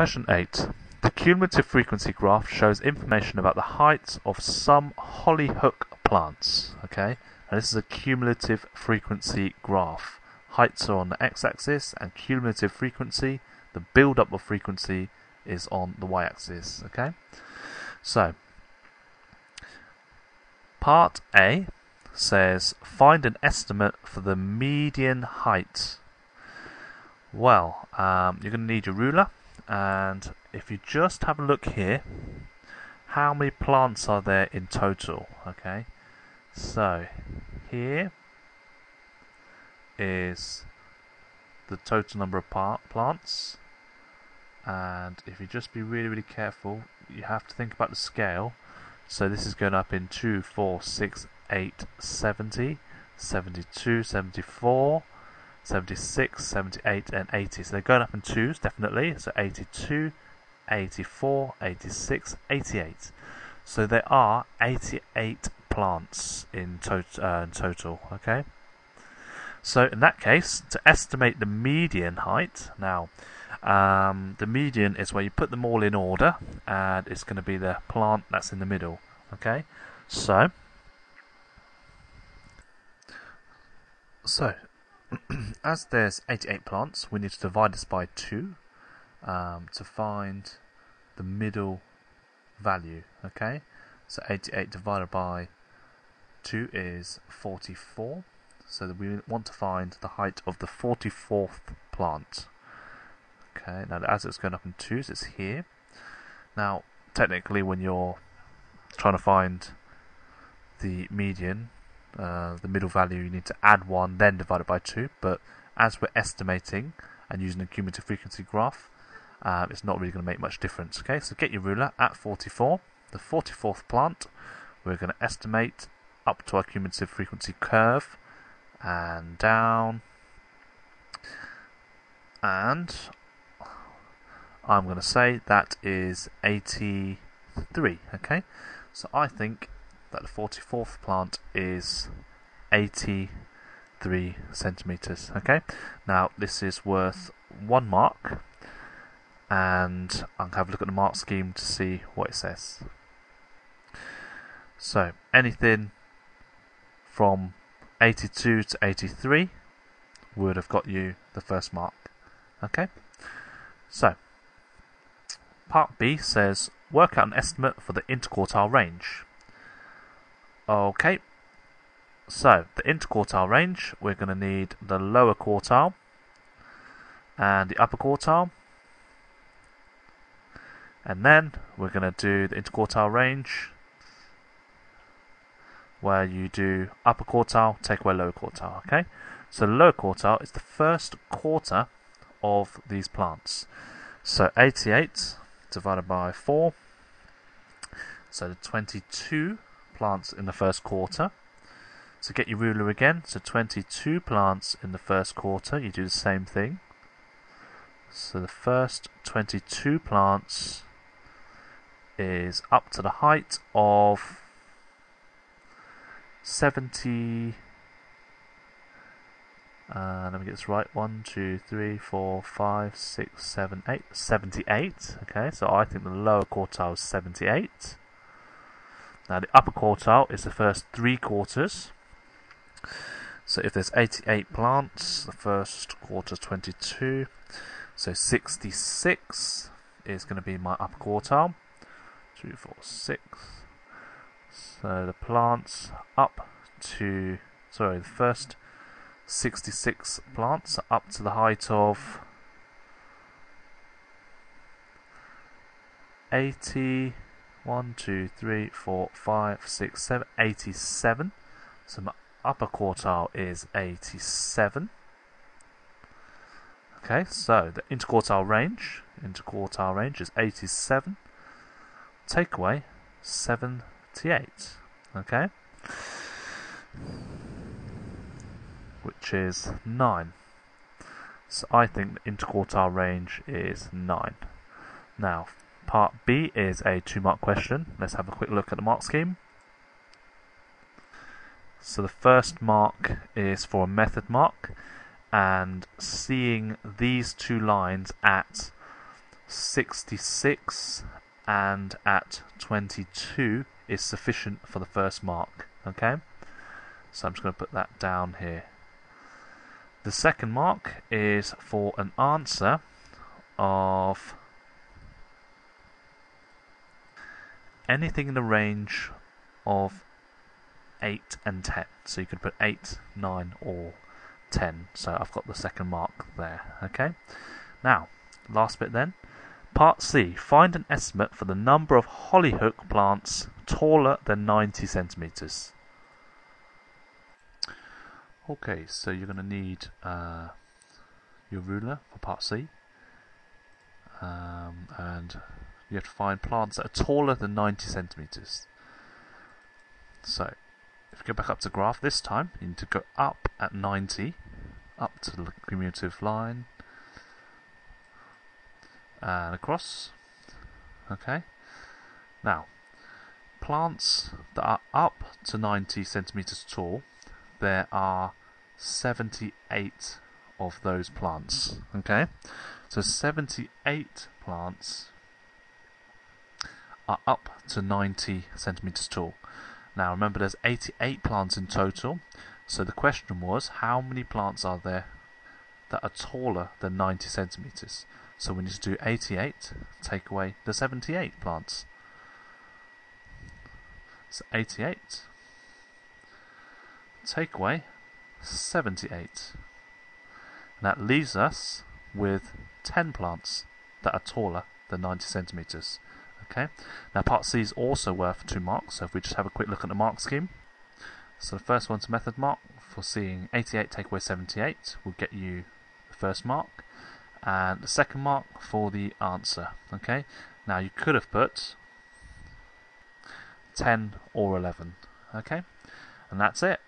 Question 8. The cumulative frequency graph shows information about the height of some hollyhock plants. Okay, and this is a cumulative frequency graph. Heights are on the x-axis and cumulative frequency, the build-up of frequency, is on the y-axis. Okay, so part A says find an estimate for the median height. Well, um, you're going to need your ruler, and if you just have a look here, how many plants are there in total? Okay, so here is the total number of plants, and if you just be really, really careful, you have to think about the scale. So this is going up in 2, 4, 6, 8, 70, 72, 74, 76, 78 and 80. So they're going up in twos, definitely. So 82, 84, 86, 88. So there are 88 plants in, uh, in total, okay? So in that case, to estimate the median height, now um, the median is where you put them all in order and it's going to be the plant that's in the middle, okay? So, so as there's 88 plants, we need to divide this by 2 um, to find the middle value. Okay, so 88 divided by 2 is 44. So that we want to find the height of the 44th plant. Okay, now as it's going up in twos, it's here. Now, technically, when you're trying to find the median, uh, the middle value, you need to add 1, then divide it by 2. But as we're estimating and using a cumulative frequency graph, uh, it's not really going to make much difference. Okay, so get your ruler at 44. The 44th plant, we're going to estimate up to our cumulative frequency curve and down. And I'm going to say that is 83. Okay, so I think that the 44th plant is 83 centimeters. Okay, now this is worth one mark, and I'll have a look at the mark scheme to see what it says. So anything from 82 to 83 would have got you the first mark. Okay, so part B says work out an estimate for the interquartile range. Okay, so the interquartile range, we're going to need the lower quartile and the upper quartile. And then we're going to do the interquartile range where you do upper quartile, take away lower quartile, okay? So lower quartile is the first quarter of these plants. So 88 divided by 4, so the 22 plants in the first quarter. So get your ruler again. So 22 plants in the first quarter. You do the same thing. So the first 22 plants is up to the height of 70. Uh, let me get this right. 1, 2, 3, 4, 5, 6, 7, 8. 78. Okay, so I think the lower quartile is 78. Now the upper quartile is the first three quarters. So if there's 88 plants, the first quarter is 22. So 66 is going to be my upper quartile. Two, four, six. So the plants up to, sorry, the first 66 plants are up to the height of 80. 1, 2, 3, 4, 5, 6, 7, 87. So my upper quartile is 87. Okay, so the interquartile range, interquartile range is 87. Take away 78. Okay, which is 9. So I think the interquartile range is 9. Now, Part B is a two mark question. Let's have a quick look at the mark scheme. So the first mark is for a method mark and seeing these two lines at 66 and at 22 is sufficient for the first mark. Okay, so I'm just going to put that down here. The second mark is for an answer of anything in the range of 8 and 10. So you could put 8, 9 or 10. So I've got the second mark there. Okay. Now, last bit then. Part C. Find an estimate for the number of hollyhock plants taller than 90 centimeters. Okay, so you're going to need uh, your ruler for part C. Um, and you have to find plants that are taller than 90 centimeters. So, if you go back up to graph this time, you need to go up at 90, up to the cumulative line, and across. Okay. Now, plants that are up to 90 centimeters tall, there are 78 of those plants. Okay, so 78 plants are up to 90 centimeters tall. Now remember, there's 88 plants in total. So the question was, how many plants are there that are taller than 90 centimeters? So we need to do 88, take away the 78 plants. So 88, take away 78. And that leaves us with 10 plants that are taller than 90 centimeters. Okay. Now part C is also worth 2 marks, so if we just have a quick look at the mark scheme. So the first one's method mark for seeing 88 take away 78 will get you the first mark and the second mark for the answer. Okay, now you could have put 10 or 11. Okay, and that's it.